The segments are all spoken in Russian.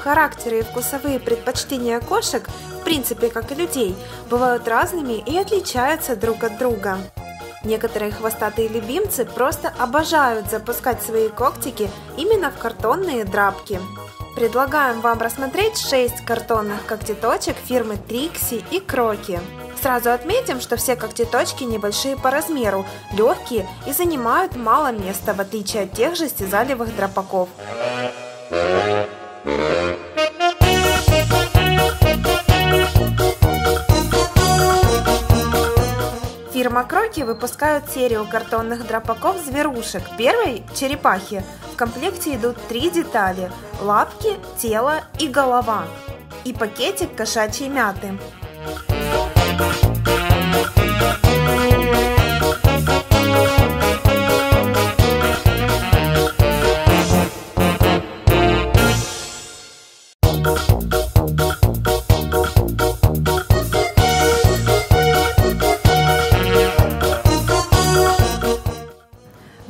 Характеры и вкусовые предпочтения кошек, в принципе, как и людей, бывают разными и отличаются друг от друга. Некоторые хвостатые любимцы просто обожают запускать свои когтики именно в картонные драпки. Предлагаем вам рассмотреть 6 картонных когтеточек фирмы Trixie и Кроки. Сразу отметим, что все когтеточки небольшие по размеру, легкие и занимают мало места, в отличие от тех же стезалевых драпаков. Фирма Кроки выпускают серию картонных драпаков зверушек. Первой – черепахи. В комплекте идут три детали – лапки, тело и голова. И пакетик кошачьей мяты.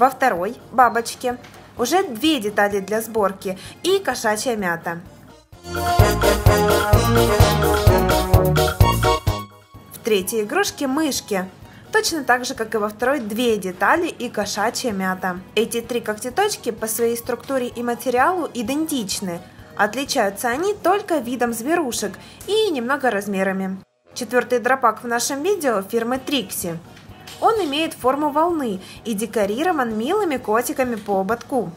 Во второй – бабочки. Уже две детали для сборки и кошачья мята. В третьей игрушке – мышки. Точно так же, как и во второй, две детали и кошачья мята. Эти три когтеточки по своей структуре и материалу идентичны. Отличаются они только видом зверушек и немного размерами. Четвертый дропак в нашем видео фирмы Trixie. Он имеет форму волны и декорирован милыми котиками по ободку.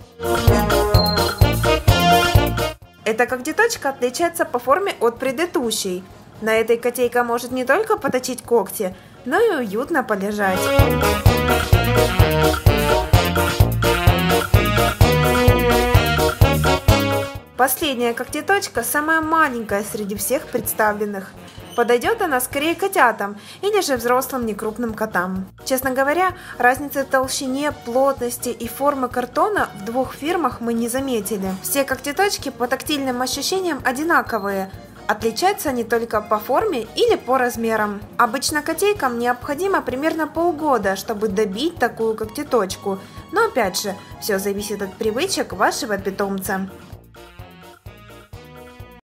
Эта когтеточка отличается по форме от предыдущей. На этой котейка может не только поточить когти, но и уютно полежать. Последняя когтеточка самая маленькая среди всех представленных. Подойдет она скорее котятам или же взрослым некрупным котам. Честно говоря, разницы в толщине, плотности и формы картона в двух фирмах мы не заметили. Все когтеточки по тактильным ощущениям одинаковые, Отличаются они только по форме или по размерам. Обычно котейкам необходимо примерно полгода, чтобы добить такую когтеточку. Но опять же, все зависит от привычек вашего питомца.